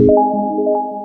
you